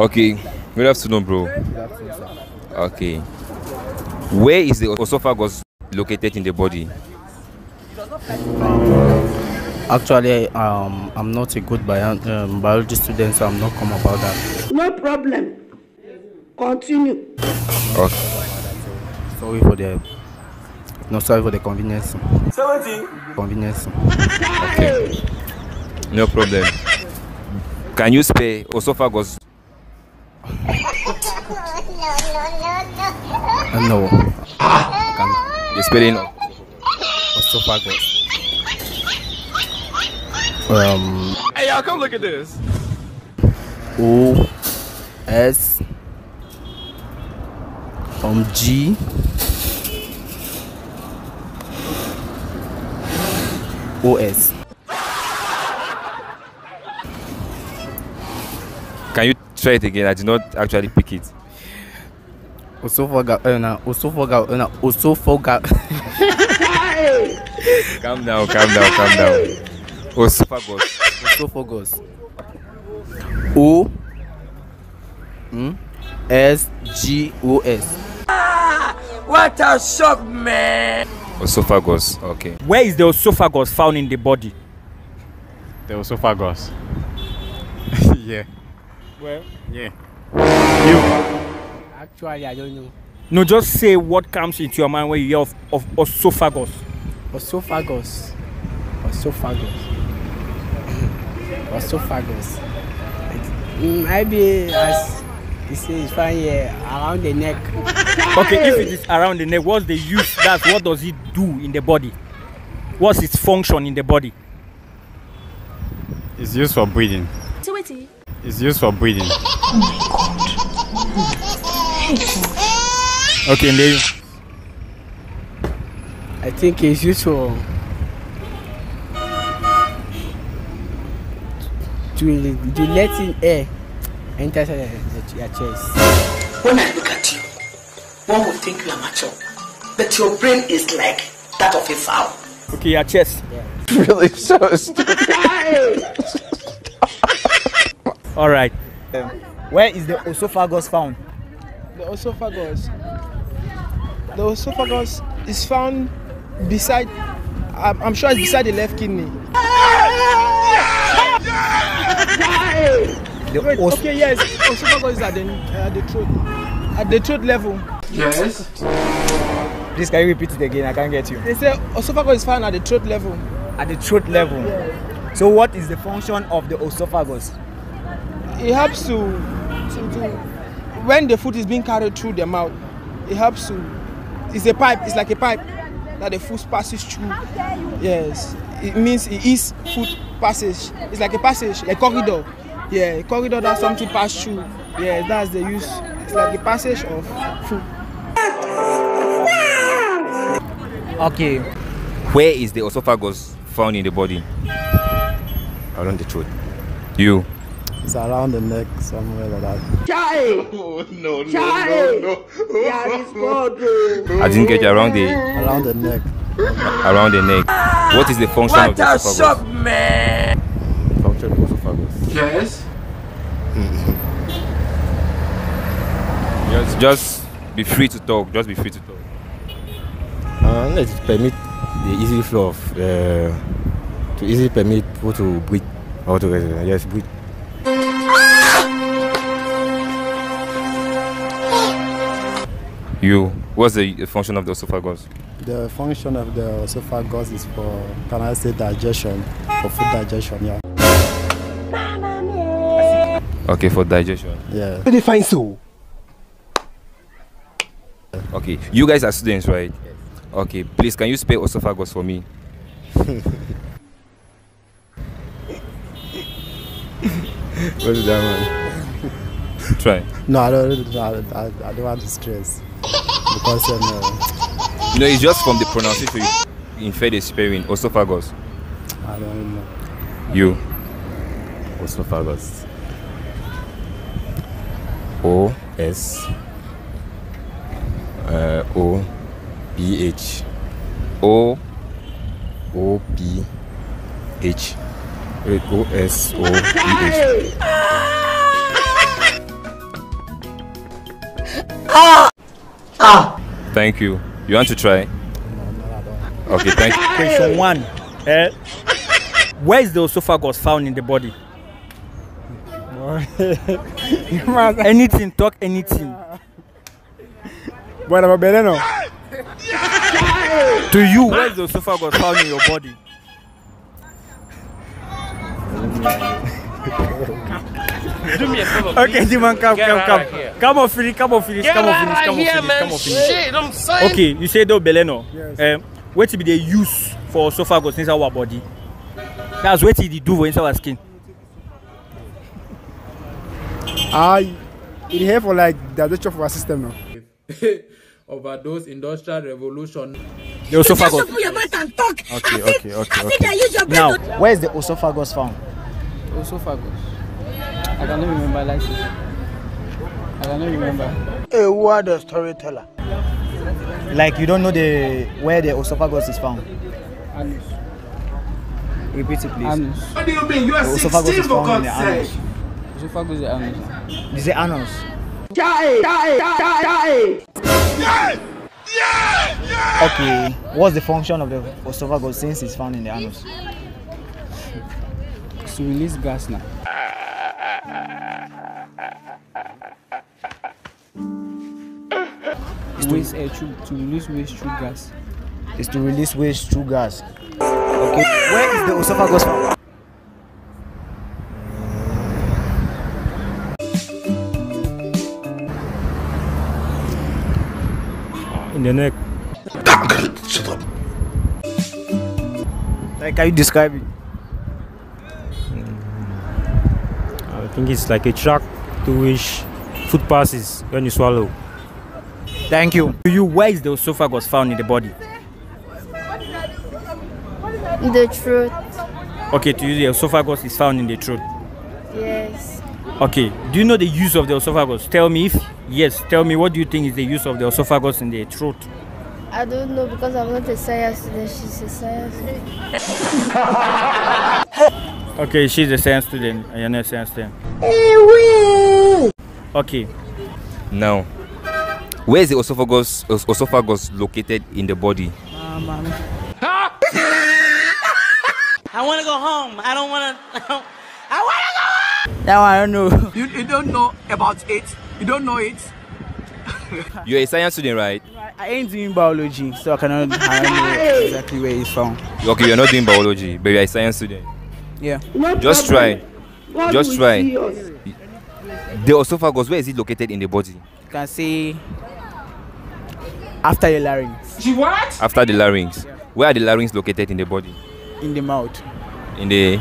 Okay. Good afternoon, bro. Okay. Where is the esophagus located in the body? Actually, um, I'm not a good bio, um, biology student, so I'm not come about that. No problem. Continue. Okay. Sorry for the. No, sorry for the convenience. Convenience. Okay. No problem. Can you spell esophagus? Uh, no. Can The spelling of esophagus. Um. Hey, y'all, come look at this. O S um G O S. Can you try it again? I did not actually pick it. Osophagus. Uh, no, osophagus. Uh, no, osophagus. Calm down, calm down, calm down. Esophagus. Esophagus. O mm, S G O S. What a shock, man. Esophagus. Okay. Where is the esophagus found in the body? The esophagus. yeah. Well, Yeah. You. Actually, I don't know. no, just say what comes into your mind when you hear of, of esophagus. Esophagus. Esophagus. Esophagus. Mm, maybe as you say, it's fine here around the neck. Okay, if it is around the neck, what's the use? That's what does it do in the body? What's its function in the body? It's used for breathing. It's used for breathing. oh Okay, and then I think it's used for to, to let in air enter the, the, your chest. When I look at you, one would think you are mature. But your brain is like that of a fowl. okay, your chest. Really so stupid. All right. Where is the esophagus found? The esophagus. The esophagus is found beside. I'm, I'm sure it's beside the left kidney. The Wait, os- okay, yes. Esophagus is at the, uh, at the throat. At the throat level. Yes. Please, can you repeat it again? I can't get you. They say esophagus is found at the throat level. At the throat level. So, what is the function of the esophagus? It helps to, to, to when the food is being carried through the mouth. It helps to. It's a pipe. It's like a pipe that the food passes through. Yes. It means it is food passage. It's like a passage, a corridor. Yeah, a corridor that something pass through. Yeah, that's the use. It's like a passage of food. Okay. Where is the esophagus found in the body? Around the throat. You. It's around the neck somewhere like that. Child. Oh, no, no, Child. no, no. There is God. I didn't get you around the Around the neck. around the neck. What is the function of What the a esophagus? shock, man. Function of esophagus. Yes. Just, just be free to talk. Just be free to talk. Uh, let it permit the easy flow of uh, to easily permit people to breathe or to uh, yes breathe. You. What's the function of the esophagus? The function of the esophagus is for, can I say, digestion, for food digestion. Yeah. Okay, for digestion. Yeah. Very fine, so. Okay, you guys are students, right? Yes. Okay, please can you spell esophagus for me? What is that man? Try. No, I don't. I, I, I don't want to stress because um, uh, You know, it's just from the pronunciation you infer the spelling esophagus. I don't know. You. Esophagus. O S uh, O B H O O B H Wait, O S O B H Thank you. You want to try? Okay, thank you. Question one. Eh, where is the esophagus found in the body? anything, talk anything. Bwana Babeleno. To you, where is the esophagus found in your body? Okay, Diman, come, come, come. Come on, finish, come on, finish, come on, finish, come on, finish, come on, finish. I'm saying. Okay, you say though, Beleno. Um, what be the use for esophagus inside our body? That's what it do for inside our skin. Ah, it here for like the digestion of our system now. overdose industrial revolution. The esophagus. Okay, okay, okay, okay. Now, Where is the esophagus found? Esophagus. I cannot remember like this. I cannot remember. A word of storyteller. Like you don't know the where the esophagus is found. Anus. Repeat it, please. Anus. What do you mean? You are The 16 for found in God's the anus. sake. Esophagus is anus. Is it anus? Okay. What's the function of the esophagus since it's found in the anus? To release gas now. Waste air through to release waste through gas. Is to release waste through gas. Okay. Where is the esophagus found? In the neck. Like, can you describe it? Think it's like a track to which food passes when you swallow. Thank you. to you, where is the esophagus found in the body? The truth. Okay, to you, the esophagus is found in the throat. Yes. Okay, do you know the use of the esophagus? Tell me if yes. Tell me what do you think is the use of the esophagus in the throat? I don't know because I'm not a science student. She's a science student. Okay, she's a science student. and You're not a science student. Okay, Now, where is the esophagus esophagus located in the body? Ah, I want to go home. I don't want to. I, I want to go home. That one I don't know. You, you don't know about it. You don't know it. You're a science student, right? I ain't doing biology, so I cannot I don't know exactly where it's found. Okay, you're not doing biology, but you're a science student. Yeah. Just try. Just try. The esophagus, where is it located in the body? You can say after the larynx, She what? After the larynx. Where are the larynx located in the body? in the mouth, In the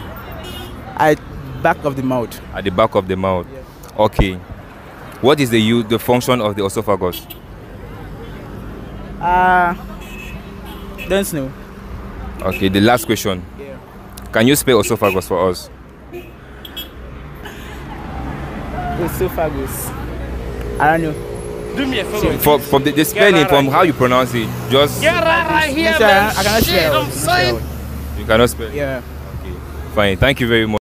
at back of the mouth. at the back of the mouth. Okay. What is the use, the function of the esophagus? Ah, don't know. Okay, the last question. Yeah. Can you spell esophagus for us? Esophagus. I don't know. Do me a favor. From, from the, the spelling, from how you pronounce it, just Get out right here, man. I, I cannot spell. I'm saying. you cannot spell. Yeah. Okay. Fine. Thank you very much.